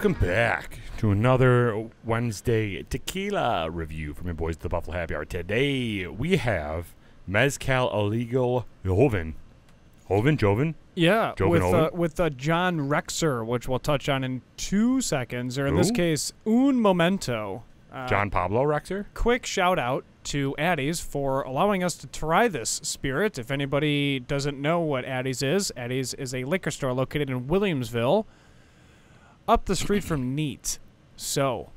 Welcome back to another Wednesday tequila review from your boys at the Buffalo Happy Hour. Today we have Mezcal Ilegal Joven. Joven? Joven? Yeah, Joven with uh, Owen? with uh, John Rexer, which we'll touch on in two seconds, or in this case, un momento. Uh, John Pablo Rexer? quick shout out to Addy's for allowing us to try this spirit. If anybody doesn't know what Addy's is, Addy's is a liquor store located in Williamsville, up the street from Neat. So,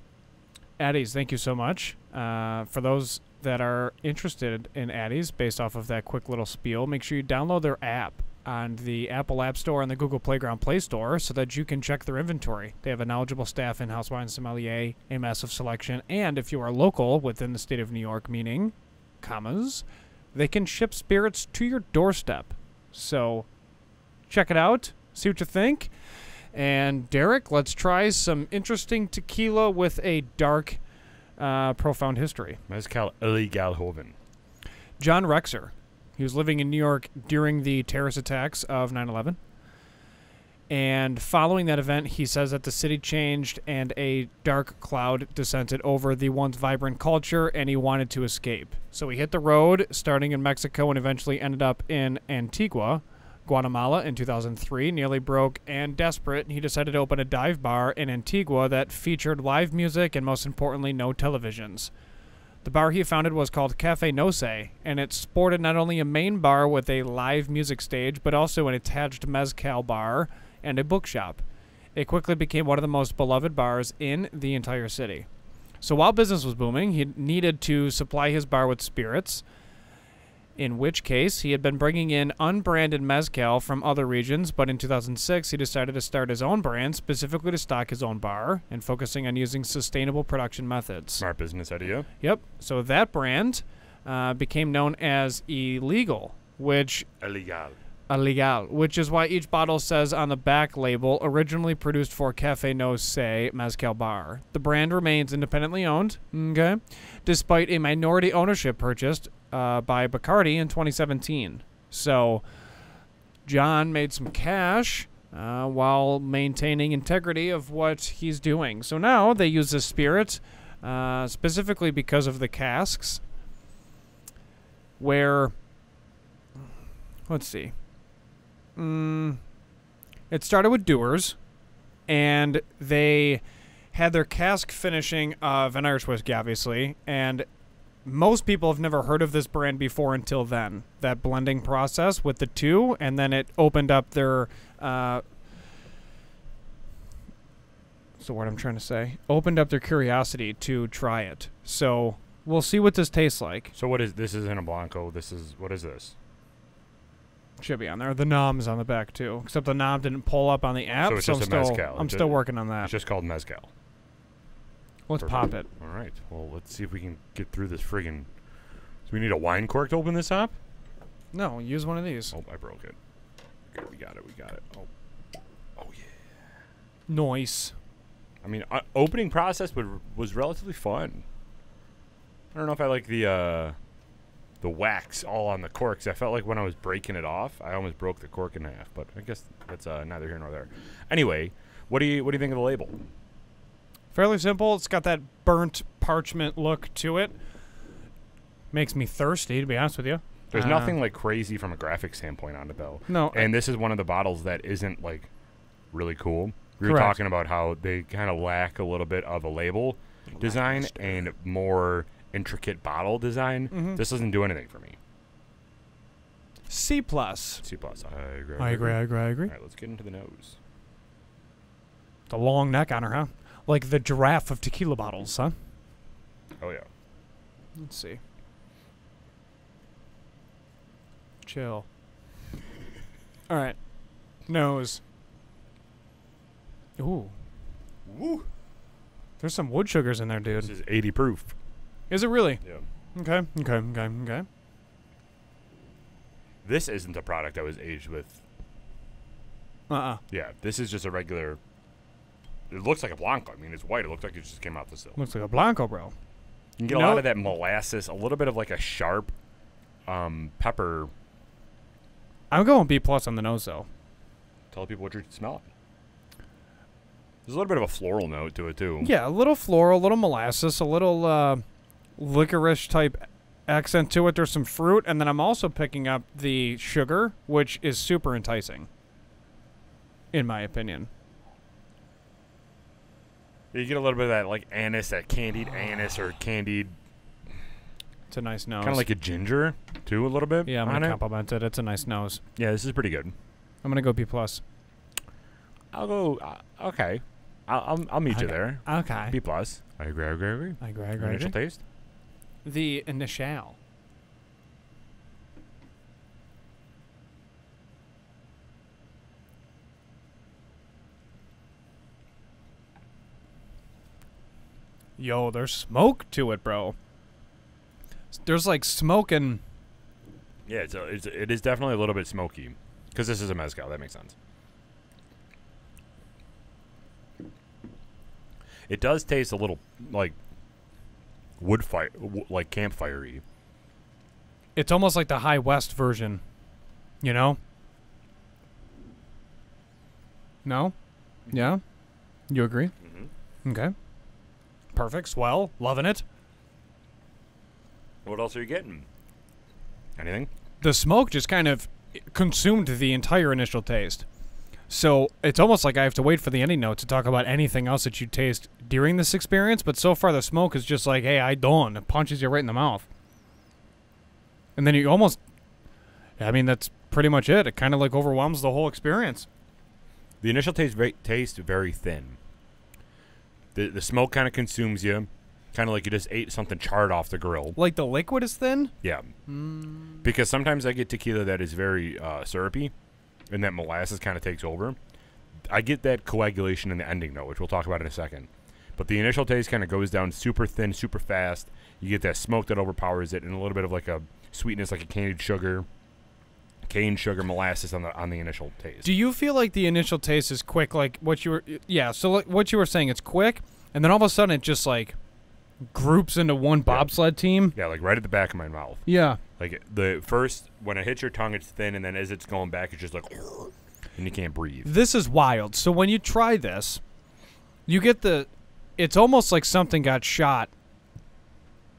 Addy's, thank you so much. Uh, for those that are interested in Addy's, based off of that quick little spiel, make sure you download their app on the Apple App Store and the Google Playground Play Store so that you can check their inventory. They have a knowledgeable staff, in house wine sommelier, a massive selection, and if you are local within the state of New York, meaning, commas, they can ship spirits to your doorstep. So, check it out, see what you think. And Derek, let's try some interesting tequila with a dark, uh, profound history. Mezcal Ilegal Joven. John Rexer. He was living in New York during the terrorist attacks of 9 11. And following that event, he says that the city changed and a dark cloud descended over the once vibrant culture, and he wanted to escape. So he hit the road, starting in Mexico, and eventually ended up in Antigua, Guatemala in 2003. Nearly broke and desperate, he decided to open a dive bar in Antigua that featured live music and, most importantly, no televisions. The bar he founded was called Cafe No Se, and it sported not only a main bar with a live music stage, but also an attached mezcal bar and a bookshop. It quickly became one of the most beloved bars in the entire city. So while business was booming, he needed to supply his bar with spirits, in which case he had been bringing in unbranded mezcal from other regions, but in 2006 he decided to start his own brand specifically to stock his own bar and focusing on using sustainable production methods. Smart business idea. Yep. So that brand uh, became known as illegal, which Illegal. illegal, which is why each bottle says on the back label, originally produced for Cafe No Se Mezcal Bar. The brand remains independently owned, okay, despite a minority ownership purchased uh, by Bacardi in 2017. So John made some cash. Uh, while maintaining integrity of what he's doing. So now they use this spirit uh, specifically because of the casks, where, let's see, mm, it started with Doers, and they had their cask finishing of an Irish whiskey, obviously, and most people have never heard of this brand before until then. That blending process with the two, and then it opened up their. Uh, the word I'm trying to say? Opened up their curiosity to try it. So we'll see what this tastes like. So what is this? Isn't a Blanco. This is what is this? Should be on there. The nom's on the back too, except the nom didn't pull up on the app. So it's I'm just a still, mezcal. I'm still working on that. It's just called Mezcal. Let's perfect. pop it. All right. Well, let's see if we can get through this friggin'. So we need a wine cork to open this up. No, use one of these. Oh, I broke it. Okay, we got it. We got it. Oh, oh yeah. Noise. I mean, uh, opening process would, was relatively fun. I don't know if I like the uh, the wax all on the corks. I felt like when I was breaking it off, I almost broke the cork in half. But I guess that's uh, neither here nor there. Anyway, what do you what do you think of the label? Fairly simple. It's got that burnt parchment look to it. Makes me thirsty, to be honest with you. There's Uh, nothing like crazy from a graphic standpoint on it though. No, And this is one of the bottles that isn't like really cool. We were talking about how they kind of lack a little bit of a label design and more intricate bottle design. Mhm. This doesn't do anything for me. C plus. C plus. I agree. I agree. I agree. I agree. All right, let's get into the nose. The long neck on her, huh? Like the giraffe of tequila bottles, huh? Oh yeah. Let's see. Chill. All right. Nose. Ooh. Woo. There's some wood sugars in there, dude. This is 80 proof. Is it really? Yeah. Okay. Okay. Okay. Okay. This isn't a product that was aged with. Uh. uh Yeah, this is just a regular. It looks like a blanco. I mean, it's white. It looks like it just came out the still. Looks like a blanco, bro. can get a lot of that molasses, a little bit of like a sharp um, pepper. I'm going B plus on the nose though. Tell people what you're smelling. There's a little bit of a floral note to it too. Yeah, a little floral, a little molasses, a little uh, licorice type accent to it. There's some fruit, and then I'm also picking up the sugar, which is super enticing, in my opinion. You get a little bit of that like anise, that candied anise or candied, It's a nice nose. kind of like a ginger too, a little bit. yeah, I'm gonna it. compliment it. It's a nice nose. Yeah, this is pretty good. I'm gonna go B plus. I'll go. Uh, okay, I'll, I'll I'll meet you there. Okay. B plus. I agree. I agree. I agree. I agree. Initial taste. The initial. Yo, there's smoke to it, bro. There's like smoke and Yeah, it's, a, it's a, it is definitely a little bit smoky because this is a mezcal. That makes sense. It does taste a little like wood fire, like campfirey. it's almost like the High West version. You know? No? Yeah? You agree? Mm-hmm. Okay. Perfect. Swell. Loving it. What else are you getting? Anything? the smoke just kind of consumed the entire initial taste. So it's almost like I have to wait for the ending note to talk about anything else that you taste during this experience. But so far, the smoke is just like, "Hey, I done." It punches you right in the mouth, and then you almost. I mean, that's pretty much it. It kind of like overwhelms the whole experience. The initial taste very, taste very thin. The the smoke kind of consumes you, kind of like you just ate something charred off the grill. Like the liquid is thin. Yeah. Because sometimes I get tequila that is very uh, syrupy, and that molasses kind of takes over. I get that coagulation in the ending though, which we'll talk about in a second. But the initial taste kind of goes down super thin, super fast. You get that smoke that overpowers it, and a little bit of like a sweetness, like a candied sugar, cane sugar, molasses on the on the initial taste. Do you feel like the initial taste is quick, like what you were? Yeah. So like what you were saying, it's quick, and then all of a sudden it just like groups into one bobsled team. yeah, like right at the back of my mouth. Yeah. Like the first when it hits your tongue, it's thin, and then as it's going back, it's just like, and you can't breathe. This is wild. So when you try this, you get the it's almost like something got shot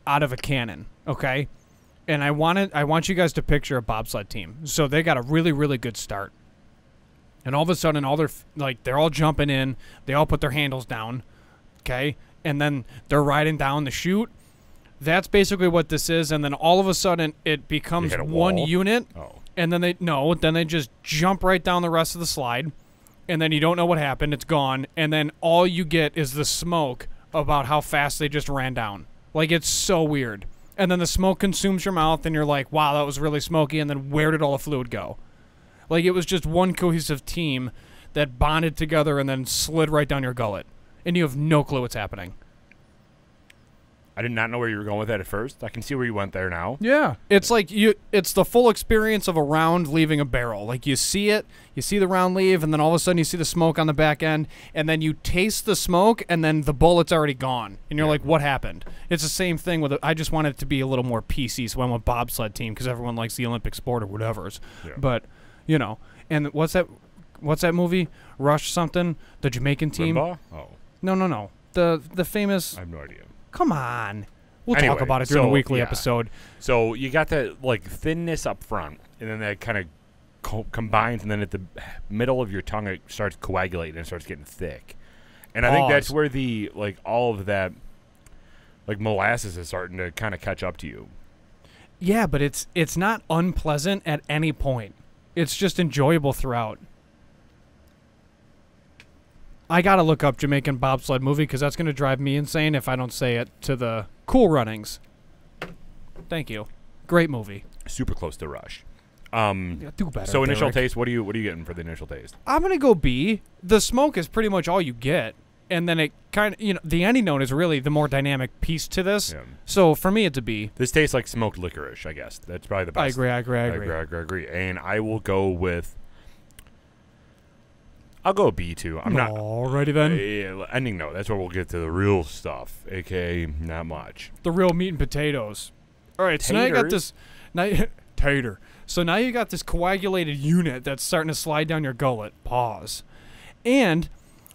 out of a cannon, okay? And I wanted I want you guys to picture a bobsled team. So they got a really really good start. And all of a sudden all their like they're all jumping in, they all put their handles down, okay? And then they're riding down the chute. That's basically what this is and then all of a sudden it becomes one unit Oh, and then they no, then they just jump right down the rest of the slide, and then you don't know what happened. It's gone, and then all you get is the smoke about how fast they just ran down. Like it's so weird. And then the smoke consumes your mouth, and you're like, "Wow, that was really smoky." And then where did all the fluid go? Like it was just one cohesive team that bonded together and then slid right down your gullet, and you have no clue what's happening. I did not know where you were going with that at first. I can see where you went there now. Yeah. It's like you it's the full experience of a round leaving a barrel. Like you see it, you see the round leave and then all of a sudden you see the smoke on the back end and then you taste the smoke and then the bullet's already gone. And you're like what happened? It's the same thing with I just wanted it to be a little more PC so I went bobsled team because everyone likes the Olympic sport or whatever. Yeah. But, you know, and what's that what's that movie? Rush something? The Jamaican team? Rimbaugh? Oh, No, no, no. The the famous I have no idea. Come on. We'll Anyway, talk about it during so, the weekly yeah. episode. So you got that like thinness up front, and then that kind of co- combines, and then at the middle of your tongue it starts coagulating and starts getting thick. And I think that's where the like all of that like molasses is starting to kind of catch up to you. Yeah, but it's it's not unpleasant at any point. It's just enjoyable throughout. I gotta look up Jamaican bobsled movie because that's gonna drive me insane if I don't say it to the cool runnings. Thank you. Great movie. Super close to Rush. Um, Yeah, do better. so initial Derek. taste. What are you what are you getting for the initial taste? I'm gonna go B. The smoke is pretty much all you get, and then it kind of you know the ending note is really the more dynamic piece to this. Yeah. So for me, it's a B. This tastes like smoked licorice. I guess that's probably the best. I agree. I agree. I agree. I agree. I agree. And I will go with. I'll go B two. I'm not. Alrighty then. Yeah, ending note. That's where we'll get to the real stuff, aka not much. the real meat and potatoes. All right, so now you got this now you- tater. So now you got this coagulated unit that's starting to slide down your gullet. Pause. And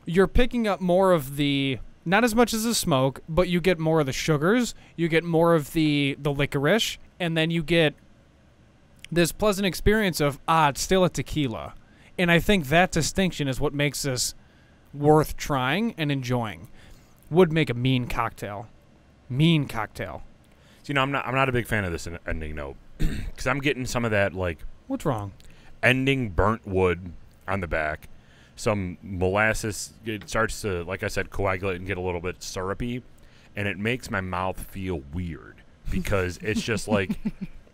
you're picking up more of the not as much as the smoke, but you get more of the sugars, you get more of the the licorice, and then you get this pleasant experience of ah, it's still a tequila. And I think that distinction is what makes this worth trying and enjoying. Would make a mean cocktail. Mean cocktail. So, you know, I'm not I'm not a big fan of this ending note because I'm getting some of that like What's wrong? ending burnt wood on the back. Some molasses. It starts to, like I said, coagulate and get a little bit syrupy, and it makes my mouth feel weird because it's just like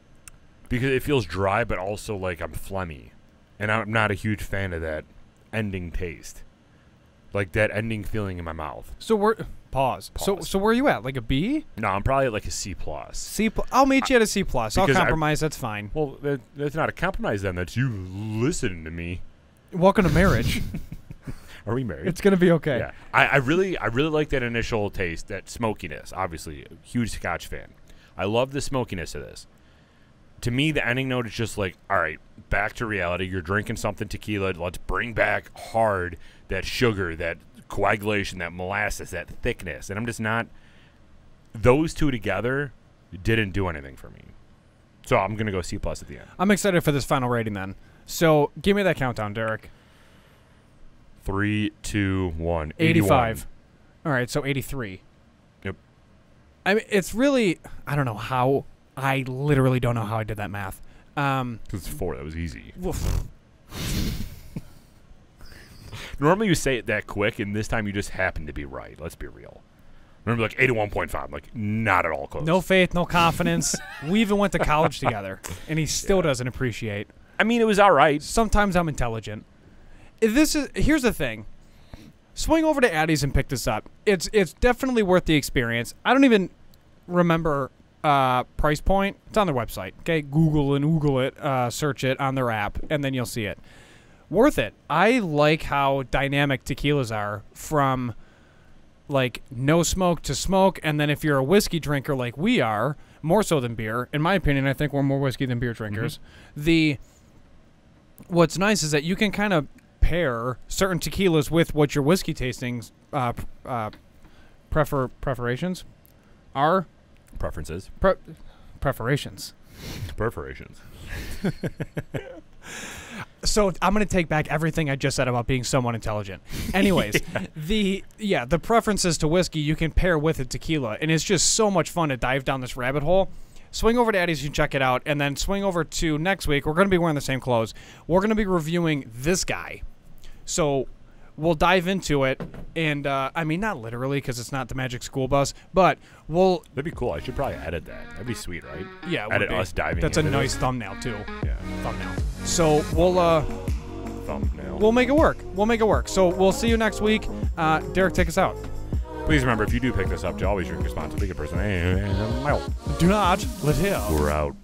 because it feels dry, but also like I'm phlegmy, and I'm not a huge fan of that ending taste, like that ending feeling in my mouth. So we're pause. So Pause. so where are you at? Like a B? No, I'm probably at like a C plus. C plus. I'll meet you at a C plus. I'll Because I- compromise. that's fine. Well, that, that's not a compromise then. That's you listening to me. Welcome to marriage. Are we married? it's gonna be okay. Yeah, I, I really, I really like that initial taste, that smokiness. Obviously, huge Scotch fan. I love the smokiness of this. To me, the ending note is just like, all right, back to reality. You're drinking something tequila. Let's bring back hard that sugar, that coagulation, that molasses, that thickness. And I'm just not. Those two together didn't do anything for me. So I'm gonna go C plus at the end. I'm excited for this final rating then. So give me that countdown, Derek. Three, two, one. 85. All right, so 83. Yep. I mean, it's really I don't know how I literally don't know how I did that math. Um, Because it's four. That was easy. Normally you say it that quick, and this time you just happen to be right. Let's be real. Remember, like eighty-one point five, like not at all close. no faith, no confidence. we even went to college together, and he still doesn't appreciate. I mean it was all right. Sometimes I'm intelligent. This is here's the thing. Swing over to Addy's and pick this up. It's it's definitely worth the experience. I don't even remember uh, price point. It's on their website. Okay, Google and Google it, uh, search it on their app, and then you'll see it. Worth it. I like how dynamic tequilas are from like no smoke to smoke, and then if you're a whiskey drinker like we are, more so than beer, in my opinion, I think we're more whiskey than beer drinkers. The what's nice is that you can kind of pair certain tequilas with what your whiskey tastings uh, uh, prefer preparations are Preferences, pre- preparations. perforations. So I'm gonna take back everything I just said about being somewhat intelligent. Anyways, the yeah the preferences to whiskey you can pair with a tequila, and it's just so much fun to dive down this rabbit hole. Swing over to Eddie's, you can check it out, and then swing over to next week. We're gonna be wearing the same clothes. We're gonna be reviewing this guy. So we'll dive into it, and uh, I mean not literally because it's not the Magic School Bus, but we'll That'd be cool. I should probably edit that. That'd be sweet, right? yeah Edit be. us diving. That's a nice thumbnail too. Yeah, Thumbnail. So we'll uh thumbnail. we'll make it work. We'll make it work. So we'll see you next week. Uh, Derek, take us out. Please remember, if you do pick this up, to always drink responsibly. Good person. Do not live here. We're out.